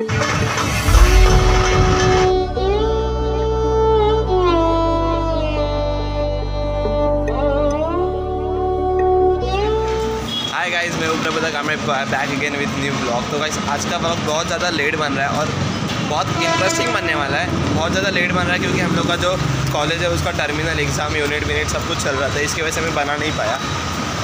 Back again with new blog तो guys आज का ब्लॉग बहुत ज़्यादा लेट बन रहा है और बहुत इंटरेस्टिंग बनने वाला है। बहुत ज़्यादा लेट बन रहा है क्योंकि हम लोग का जो कॉलेज है, उसका टर्मिनल एग्ज़ाम यूनिट विनिट सब कुछ चल रहा था। इसकी वजह से मैं बना नहीं पाया।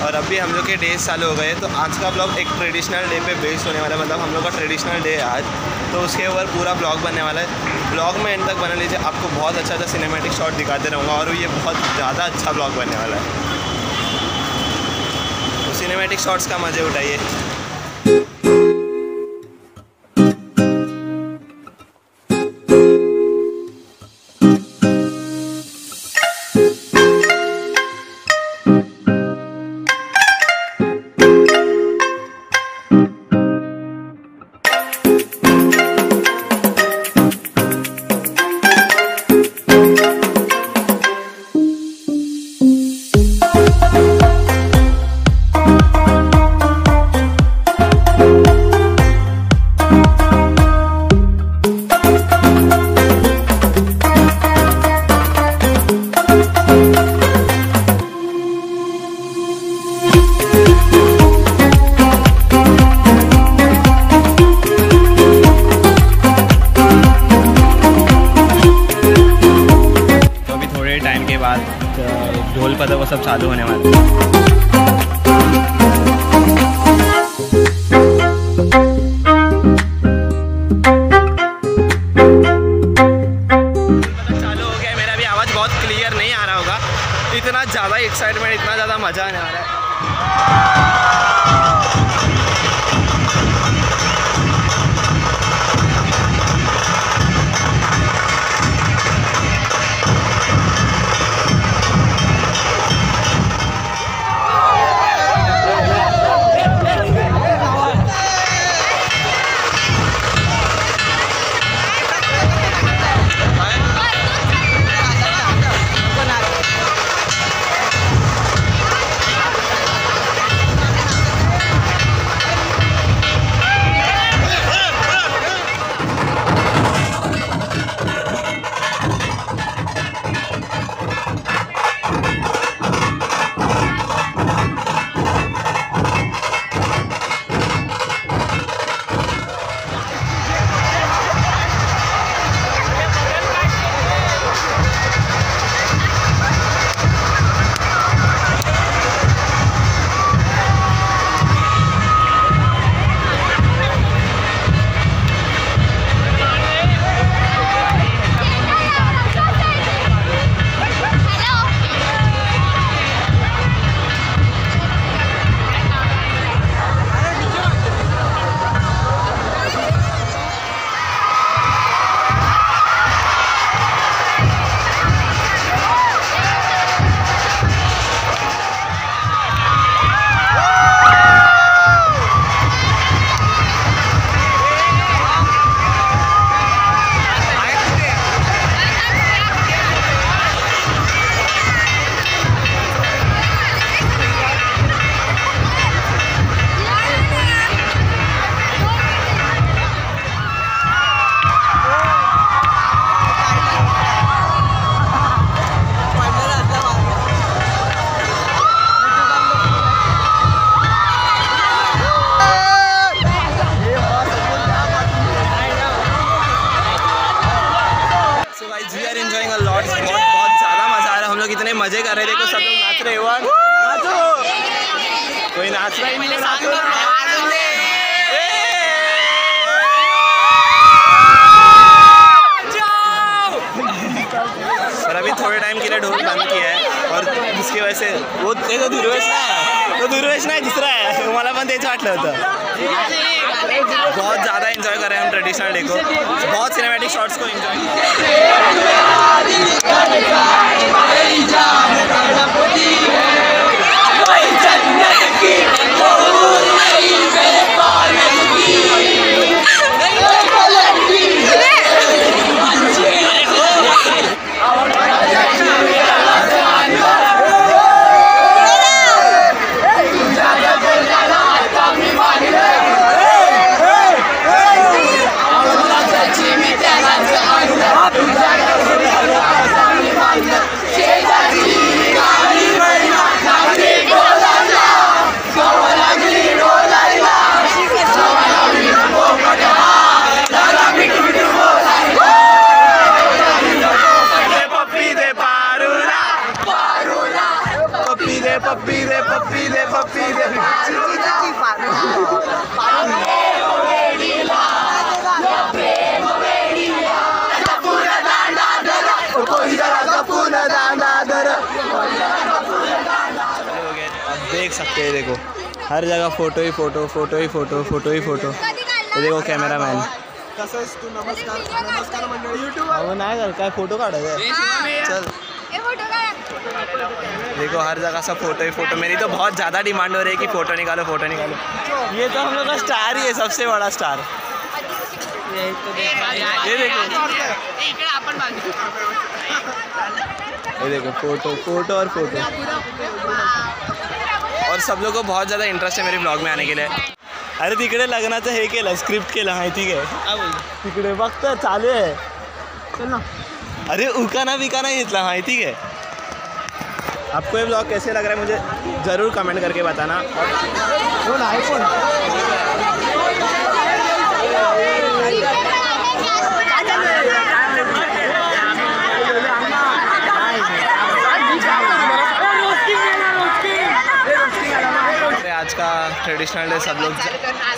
और अभी हम लोग के डेज़ चालू हो गए तो आज का ब्लॉग एक ट्रेडिशनल डे पे बेस्ड होने वाला है। मतलब हम लोग का ट्रेडिशनल डे है आज। तो उसके ऊपर पूरा ब्लॉग बनने वाला है। ब्लॉग में एंड तक बना लीजिए। आपको बहुत अच्छा अच्छा सिनेमेटिक शॉट दिखाते रहूँगा और ये बहुत ज़्यादा अच्छा ब्लॉग बनने वाला है। तो सिनेमेटिक शॉट्स का मज़े उठाइए। चालू होने वाला। चालू गया, मेरा भी आवाज़ बहुत क्लियर नहीं आ रहा होगा। इतना ज़्यादा एक्साइटमेंट इतना ज़्यादा मज़ा आने वाला है। आचराई और अभी थोड़े टाइम के लिए ढोल बंद किया है और जिसकी वजह से वो त्याचा दुर्वेश तो दुर्वेश नाही दुसरा आहे मला पण तेच होता बहुत ज़्यादा इन्जॉय कर रहे हैं हम ट्रेडिशनल डे को बहुत सिनेमैटिक शॉट्स को इन्जॉय किया की देख सकते हैं देखो। हर जगह फ़ोटो ही फ़ोटो फ़ोटो ही फ़ोटो फ़ोटो ही फ़ोटो। देखो कॅमेरा मॅन कसं तू? नमस्कार नमस्कार मंडळी युट्यूब अहो नाही कर काय फ़ोटो काढायचा चल। देखो हर जगह सब फ़ोटो ही फ़ोटो मेरी तो बहुत ज़्यादा डिमांड हो रही है कि फ़ोटो निकालो फ़ोटो निकालो। ये तो हम लोग का स्टार ही है सबसे बड़ा स्टार ये देखो। ये देखो फ़ोटो फ़ोटो और फ़ोटो और सब लोग को बहुत ज़्यादा इंटरेस्ट है मेरे ब्लॉग में आने के लिए। अरे तिकडे लग्नाचं हे केलं स्क्रिप्ट केलं माहिती काय तिकडे बघत चालू आहे. अरे उकाना बिकाना घेतला माहिती काय आपको ये ब्लॉग कैसे लग रहा है मुझे ज़रूर कमेंट करके बताना। कोण अरे आज का ट्रेडिशनल डे सब लोग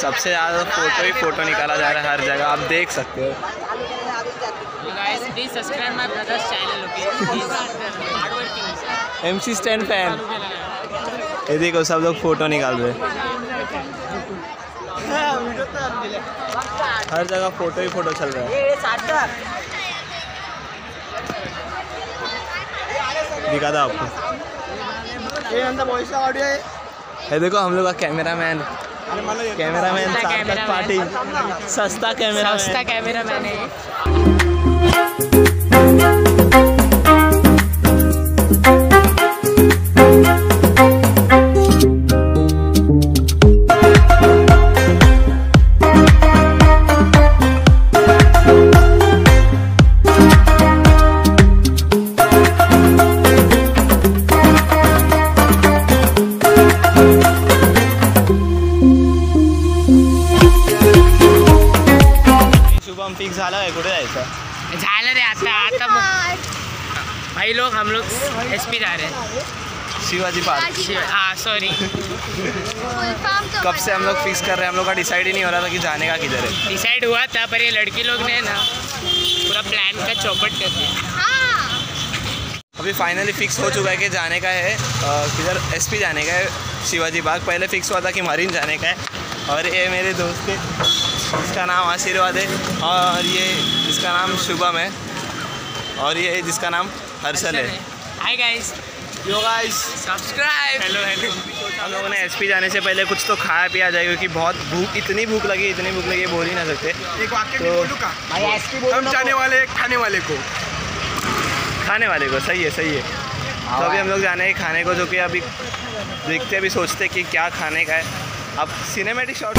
सबसे ज़्यादा फ़ोटो ही फ़ोटो निकाला जा रहा है हर जगह आप देख सकते हो। Guys, please subscribe my brother's channel, okay? He's hardworking. M C Stan fan ये देखो सब लोग फ़ोटो निकाल रहे हर जगह फ़ोटो ही फ़ोटो चल रहा है। दिखा था आपको। ये देखो हम लोग का कैमरा मैन कैमरा मैन सस्ता. पाटिल सस्ता कैमरा सस्ता कैमरा मैन है शुभम लोग एस पी जा रहे हैं शिवाजी. पार्क हाँ सॉरी कब से हम लोग फिक्स कर रहे हैं? हम लोग का डिसाइड ही नहीं हो रहा था कि जाने का किधर है. डिसाइड हुआ था पर ये लड़की लोग ने ना पूरा प्लान का चौपट कर दिया. अभी फाइनली फिक्स हो चुका है कि जाने का है. किधर? एसपी जाने का है शिवाजी बाग पहले फिक्स हुआ था कि मरीन जाने का है. और ये मेरे दोस्त है. इसका नाम आशीर्वाद है. और ये इसका नाम शुभम है. और ये जिसका नाम हर्षल है. Hi guys yo guys subscribe hello hello हम लोगों ने एसपी जाने से पहले कुछ तो खाया पिया जाए क्योंकि बहुत भूख इतनी भूख लगी इतनी भूख लगी बोल ही ना सकते। एक वाक्य तो- बोलू हम जाने वाले खाने वाले को। खाने वाले को सही है सही है। तो अभी हम लोग जाने हैं खाने को जो कि अभी देखते अभी सोचते कि क्या खाने का है। अब सिनेमेटिक शॉट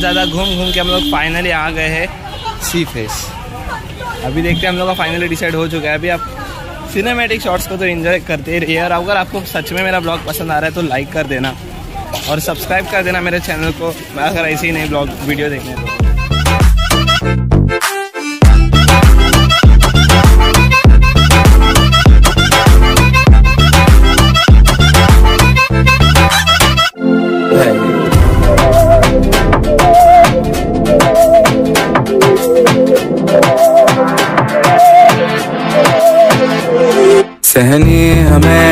ज़्यादा घूम घूम के हम लोग फाइनली आ गए हैं सी फेस अभी देखते हैं हम लोग का फाइनली डिसाइड हो चुका है। अभी आप सिनेमेटिक शॉट्स को तो एंजॉय करते रहिए। और अगर आपको सच में मेरा ब्लॉग पसंद आ रहा है तो लाइक कर देना। और सब्सक्राइब कर देना मेरे चैनल को अगर ऐसे ही नई ब्लॉग वीडियो देखने तो।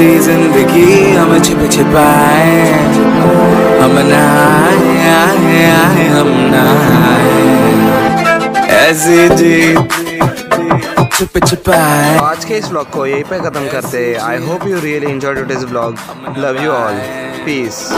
ऐसी ज़िंदगी हम छिप छिपाए, हम नहाए, आए आए, हम नहाए। ऐसे जी, छिप छिपाए। आज के इस ब्लॉग को यहीं पे ख़त्म करते हैं। I hope you really enjoy to today's blog love you all peace